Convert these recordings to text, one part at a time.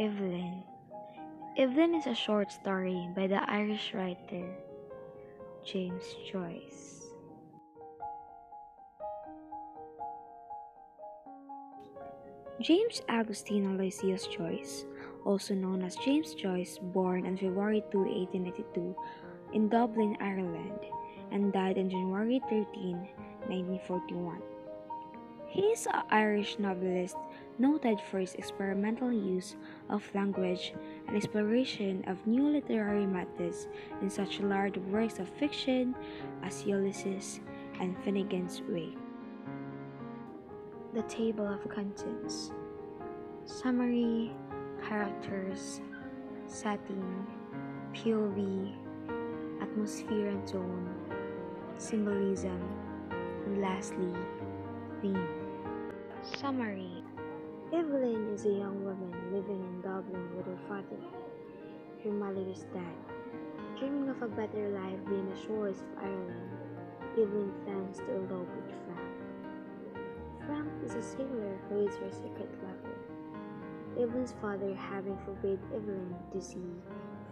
Eveline. Eveline is a short story by the Irish writer James Joyce. James Augustine Aloysius Joyce, also known as James Joyce, born on February 2, 1892, in Dublin, Ireland, and died on January 13, 1941. He is an Irish novelist noted for his experimental use of language and exploration of new literary methods in such large works of fiction as Ulysses and Finnegans Wake. The Table of Contents. Summary, Characters, Setting, POV, Atmosphere and Tone, Symbolism, and lastly, Theme. Summary Eveline is a young woman living in Dublin with her father. Her mother is dead. Dreaming of a better life being the shores of Ireland, Eveline plans to elope with Frank. Frank is a sailor who is her secret lover. Eveline's father having forbid Eveline to see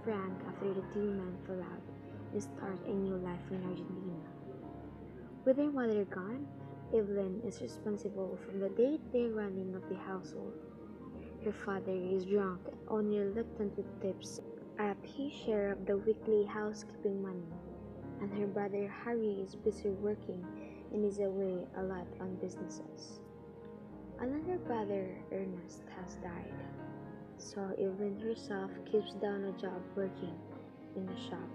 Frank after the two men fall out and start a new life in Argentina. With her mother gone, Eveline is responsible for the day-to-day running of the household. Her father is drunk and only reluctant to tips up his share of the weekly housekeeping money, and her brother Harry is busy working and is away a lot on businesses. Another brother, Ernest, has died, so Eveline herself keeps down a job working in a shop.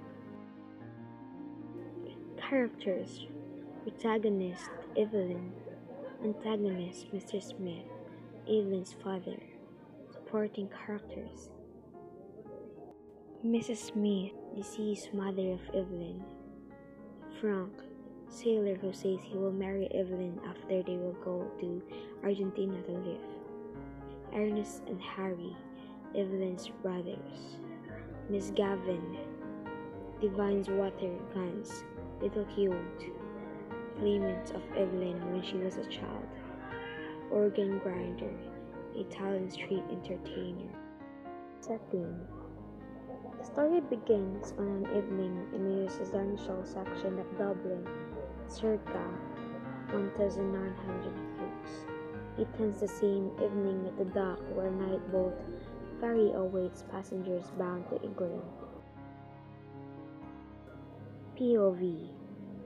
Characters Protagonist Eveline Antagonist Mr. Smith Eveline's father Supporting characters Mrs. Smith, deceased mother of Eveline Frank, sailor who says he will marry Eveline after they will go to Argentina to live Ernest and Harry, Eveline's brothers Miss Gavan, Devine's water guns, Little Cute Claimant of Eveline when she was a child, organ grinder, Italian street entertainer. Setting The story begins on an evening in the residential section of Dublin, circa 1900 years. It ends the same evening at the dock where a night boat ferry awaits passengers bound to England. POV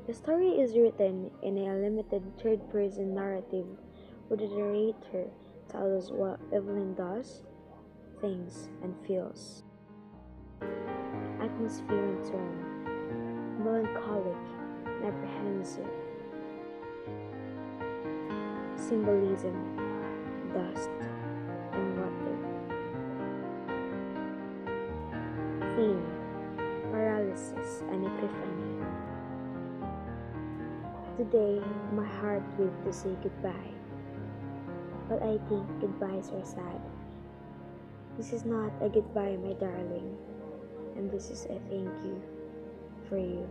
the story is written in a limited third person narrative where the narrator tells us what Eveline does, thinks, and feels. Atmosphere and tone melancholic and apprehensive. Symbolism, dust, and water. Theme Paralysis and Epiphany. Today, my heart wished to say goodbye. But I think goodbyes are sad. This is not a goodbye, my darling, and this is a thank you for you.